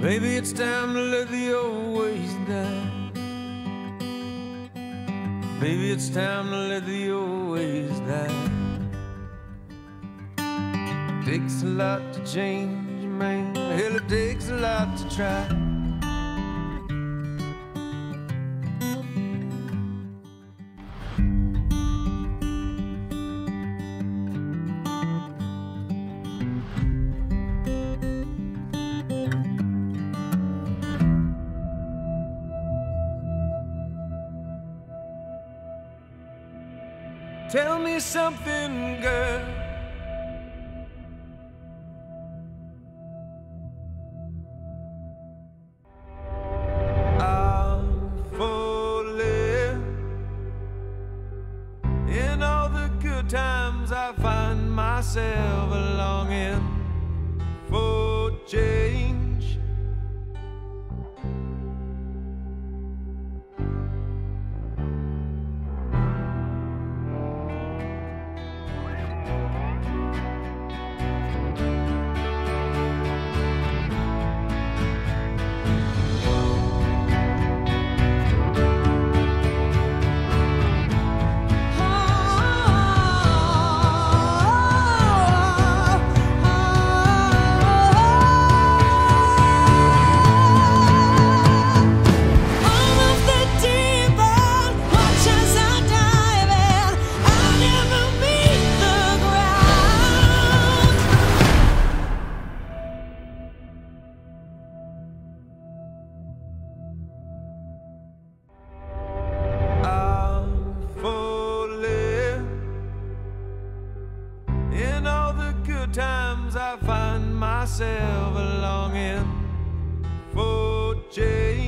Maybe it's time to let the old ways die. Maybe it's time to let the old ways die. Takes a lot to change, man. Hell, it takes a lot to try. Tell me something, girl. I'm falling. In all the good times, I find myself longing times, I find myself longing for change.